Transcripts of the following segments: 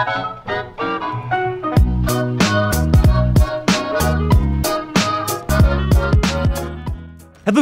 Hello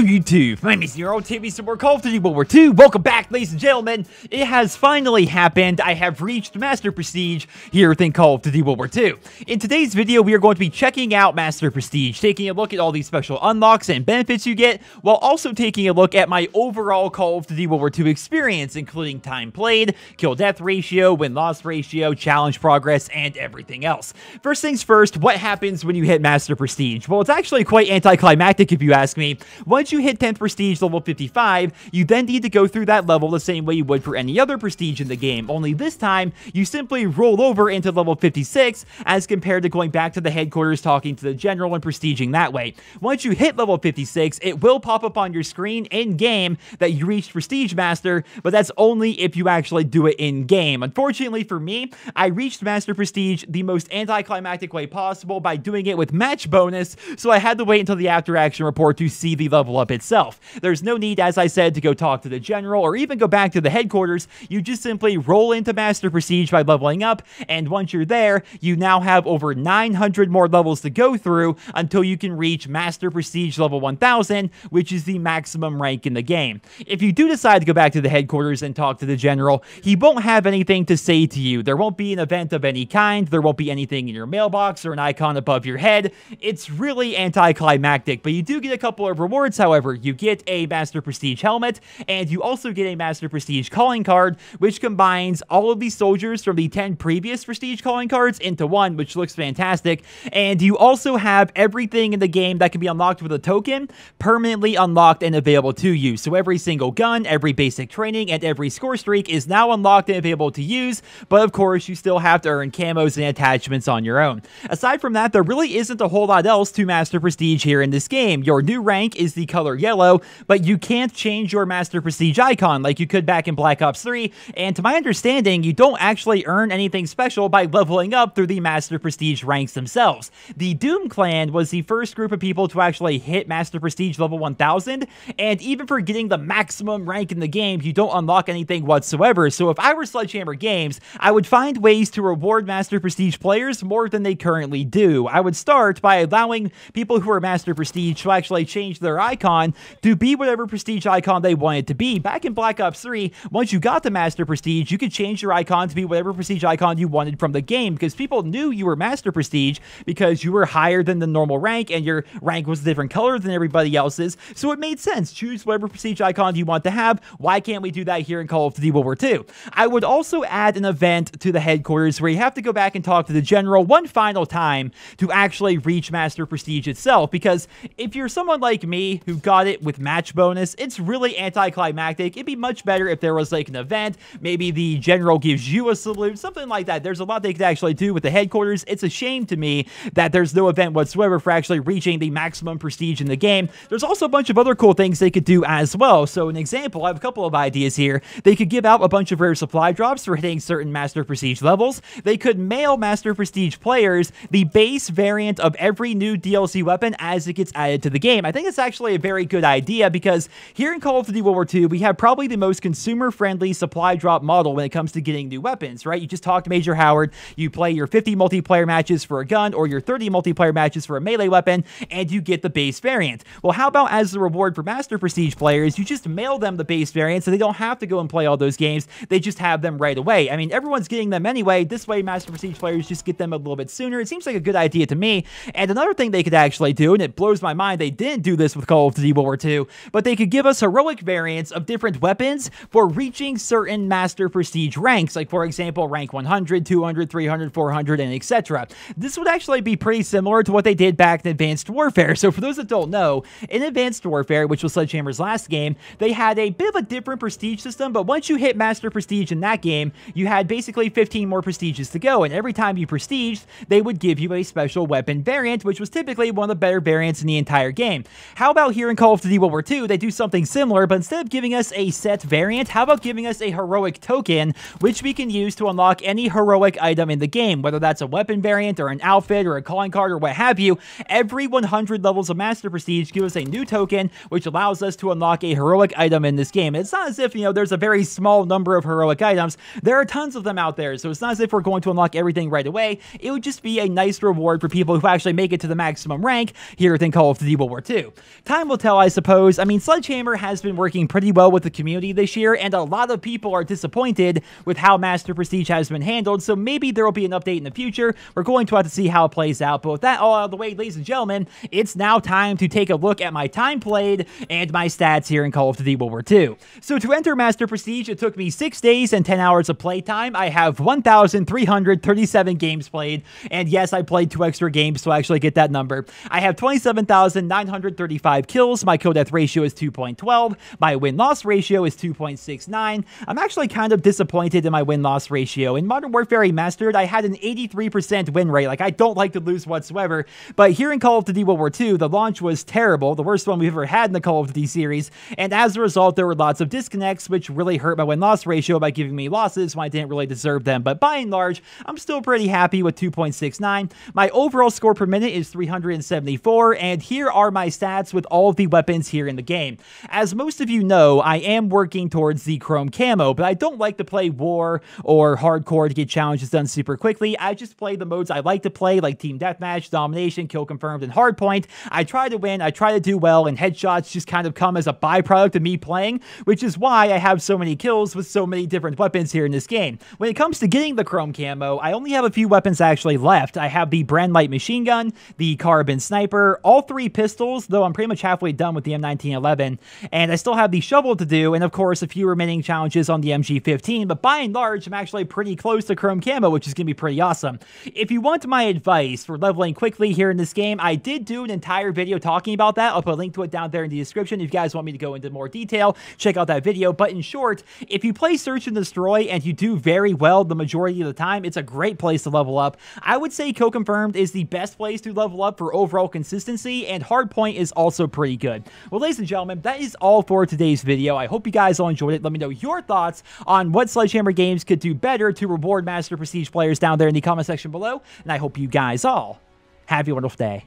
YouTube, my name is Nero, TV more Call of Duty World War II. Welcome back, ladies and gentlemen. It has finally happened. I have reached Master Prestige here within Call of Duty World War II. In today's video, we are going to be checking out Master Prestige, taking a look at all these special unlocks and benefits you get, while also taking a look at my overall Call of Duty World War II experience, including time played, kill-death ratio, win-loss ratio, challenge progress, and everything else. First things first, what happens when you hit Master Prestige? Well, it's actually quite anticlimactic if you ask me. Once you hit 10th Prestige level 55, you then need to go through that level the same way you would for any other Prestige in the game, only this time, you simply roll over into level 56 as compared to going back to the headquarters talking to the General and prestiging that way. Once you hit level 56, it will pop up on your screen in-game that you reached Prestige Master, but that's only if you actually do it in-game. Unfortunately for me, I reached Master Prestige the most anticlimactic way possible by doing it with match bonus, so I had to wait until the after action report to see the level level itself. There's no need, as I said, to go talk to the general or even go back to the headquarters. You just simply roll into Master Prestige by leveling up, and once you're there, you now have over 900 more levels to go through until you can reach Master Prestige level 1000, which is the maximum rank in the game. If you do decide to go back to the headquarters and talk to the general, he won't have anything to say to you. There won't be an event of any kind, there won't be anything in your mailbox or an icon above your head. It's really anticlimactic, but you do get a couple of rewards however, you get a Master Prestige helmet, and you also get a Master Prestige calling card, which combines all of these soldiers from the 10 previous Prestige calling cards into one, which looks fantastic. And you also have everything in the game that can be unlocked with a token permanently unlocked and available to you. So every single gun, every basic training, and every score streak is now unlocked and available to use, but of course, you still have to earn camos and attachments on your own. Aside from that, there really isn't a whole lot else to Master Prestige here in this game. Your new rank is the color yellow, but you can't change your Master Prestige icon like you could back in Black Ops 3, and to my understanding, you don't actually earn anything special by leveling up through the Master Prestige ranks themselves. The Doom Clan was the first group of people to actually hit Master Prestige level 1000, and even for getting the maximum rank in the game, you don't unlock anything whatsoever, so if I were Sledgehammer Games, I would find ways to reward Master Prestige players more than they currently do. I would start by allowing people who are Master Prestige to actually change their icon icon to be whatever prestige icon they wanted to be. Back in Black Ops 3, once you got the Master Prestige, you could change your icon to be whatever prestige icon you wanted from the game because people knew you were Master Prestige because you were higher than the normal rank and your rank was a different color than everybody else's. So it made sense. Choose whatever prestige icon you want to have. Why can't we do that here in Call of Duty World War II? I would also add an event to the headquarters where you have to go back and talk to the general one final time to actually reach Master Prestige itself because if you're someone like me who got it with match bonus. It's really anticlimactic. It'd be much better if there was like an event. Maybe the general gives you a salute, something like that. There's a lot they could actually do with the headquarters. It's a shame to me that there's no event whatsoever for actually reaching the maximum prestige in the game. There's also a bunch of other cool things they could do as well. So an example, I have a couple of ideas here. They could give out a bunch of rare supply drops for hitting certain Master Prestige levels. They could mail Master Prestige players the base variant of every new DLC weapon as it gets added to the game. I think it's actually a very good idea because here in Call of Duty World War II, we have probably the most consumer-friendly supply drop model when it comes to getting new weapons, right? You just talk to Major Howard, you play your 50 multiplayer matches for a gun or your 30 multiplayer matches for a melee weapon, and you get the base variant. Well, how about as the reward for Master Prestige players, you just mail them the base variant so they don't have to go and play all those games, they just have them right away. I mean, everyone's getting them anyway. This way, Master Prestige players just get them a little bit sooner. It seems like a good idea to me. And another thing they could actually do, and it blows my mind they didn't do this with Call of Duty World War II, but they could give us heroic variants of different weapons for reaching certain Master Prestige ranks, like for example, rank 100, 200, 300, 400, and etc. This would actually be pretty similar to what they did back in Advanced Warfare. So for those that don't know, in Advanced Warfare, which was Sledgehammer's last game, they had a bit of a different prestige system, but once you hit Master Prestige in that game, you had basically 15 more prestiges to go, and every time you prestiged, they would give you a special weapon variant, which was typically one of the better variants in the entire game. How about here here in Call of Duty World War II, they do something similar, but instead of giving us a set variant, how about giving us a heroic token, which we can use to unlock any heroic item in the game, whether that's a weapon variant or an outfit or a calling card or what have you. Every 100 levels of Master Prestige give us a new token, which allows us to unlock a heroic item in this game. It's not as if, you know, there's a very small number of heroic items. There are tons of them out there, so it's not as if we're going to unlock everything right away. It would just be a nice reward for people who actually make it to the maximum rank here within Call of Duty World War II. Time will tell, I suppose. I mean, Sledgehammer has been working pretty well with the community this year, and a lot of people are disappointed with how Master Prestige has been handled, so maybe there will be an update in the future. We're going to have to see how it plays out, but with that all out of the way, ladies and gentlemen, it's now time to take a look at my time played and my stats here in Call of Duty World War II. So to enter Master Prestige, it took me 6 days and 10 hours of playtime. I have 1,337 games played, and yes, I played two extra games to actually get that number. I have 27,935 kills. My kill death ratio is 2.12. My win loss ratio is 2.69. I'm actually kind of disappointed in my win loss ratio. In Modern Warfare Remastered, I had an 83% win rate. Like, I don't like to lose whatsoever. But here in Call of Duty World War II, the launch was terrible, the worst one we've ever had in the Call of Duty series. And as a result, there were lots of disconnects, which really hurt my win loss ratio by giving me losses when I didn't really deserve them. But by and large, I'm still pretty happy with 2.69. My overall score per minute is 374, and here are my stats with all weapons here in the game. As most of you know, I am working towards the Chrome Camo, but I don't like to play War or Hardcore to get challenges done super quickly. I just play the modes I like to play, like Team Deathmatch, Domination, Kill Confirmed, and Hardpoint. I try to win, I try to do well, and headshots just kind of come as a byproduct of me playing, which is why I have so many kills with so many different weapons here in this game. When it comes to getting the Chrome Camo, I only have a few weapons actually left. I have the Bren Light Machine Gun, the Carbon Sniper, all three pistols, though I'm pretty much halfway done with the M1911, and I still have the shovel to do, and of course a few remaining challenges on the MG15, but by and large, I'm actually pretty close to Chrome Camo, which is going to be pretty awesome. If you want my advice for leveling quickly here in this game, I did do an entire video talking about that. I'll put a link to it down there in the description if you guys want me to go into more detail. Check out that video, but in short, if you play Search and Destroy and you do very well the majority of the time, it's a great place to level up. I would say Kill Confirmed is the best place to level up for overall consistency, and Hardpoint is also pretty good. Well, ladies and gentlemen, that is all for today's video. I hope you guys all enjoyed it. Let me know your thoughts on what Sledgehammer Games could do better to reward Master Prestige players down there in the comment section below, and I hope you guys all have a wonderful day.